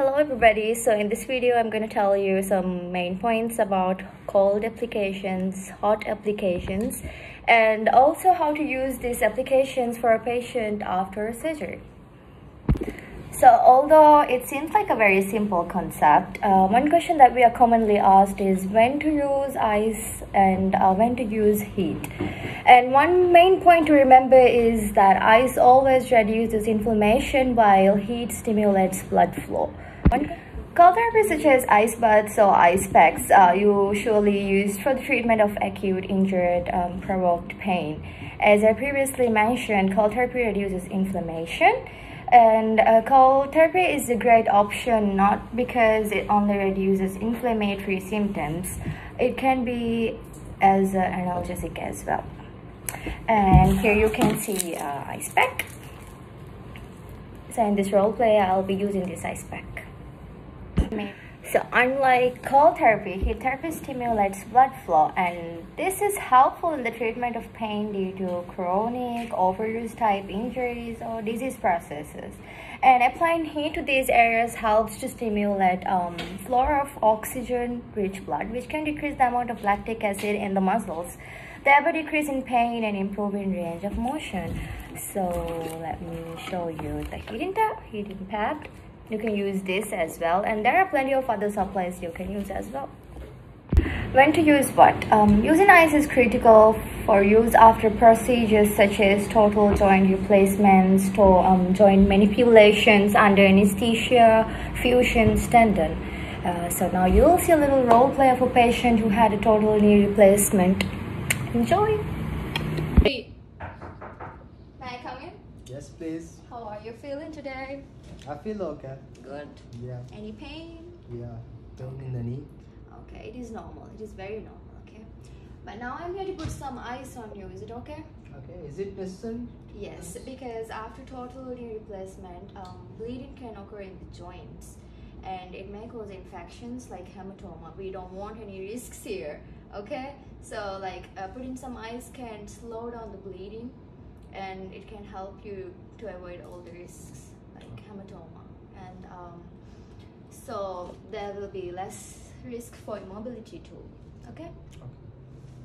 Hello everybody, so in this video I'm going to tell you some main points about cold applications, hot applications and also how to use these applications for a patient after a surgery. So although it seems like a very simple concept, uh, one question that we are commonly asked is when to use ice and uh, when to use heat. And one main point to remember is that ice always reduces inflammation while heat stimulates blood flow. One Cold therapy such as ice baths or ice packs are usually used for the treatment of acute injured um, provoked pain. As I previously mentioned, cold therapy reduces inflammation and uh, cold therapy is a great option not because it only reduces inflammatory symptoms. It can be as an analgesic as well. And here you can see uh, ice pack. So in this role play i'll be using this ice pack so unlike cold therapy, heat therapy stimulates blood flow and this is helpful in the treatment of pain due to chronic overuse type injuries or disease processes. And applying heat to these areas helps to stimulate um, flow of oxygen-rich blood which can decrease the amount of lactic acid in the muscles, thereby decreasing pain and improving range of motion. So let me show you the heating tab, heating pad you can use this as well. And there are plenty of other supplies you can use as well. When to use what? Um, using ice is critical for use after procedures such as total joint replacements to um, joint manipulations under anesthesia fusions tendon. Uh, so now you will see a little role play of a patient who had a total knee replacement. Enjoy May I come in? Yes, please. How are you feeling today? I feel okay. Good. Yeah, Any pain? yeah. Pain in the knee. Okay, it is normal. It is very normal, okay? But now I'm going to put some ice on you. Is it okay? Okay, is it necessary? Yes, because after total knee replacement, um, bleeding can occur in the joints and it may cause infections like hematoma. We don't want any risks here, okay? So, like, uh, putting some ice can slow down the bleeding and it can help you to avoid all the risks like hematoma. And um, so, there will be less risk for immobility too, okay? Okay.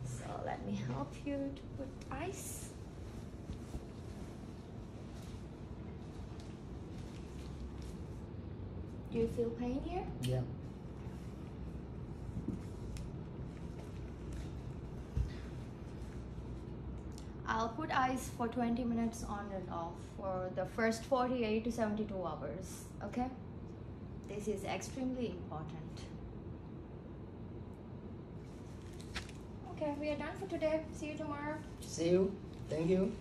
So, let me help you to put ice. Do you feel pain here? Yeah. I'll put ice for 20 minutes on and off for the first 48 to 72 hours. Okay? This is extremely important. Okay, we are done for today. See you tomorrow. See you. Thank you.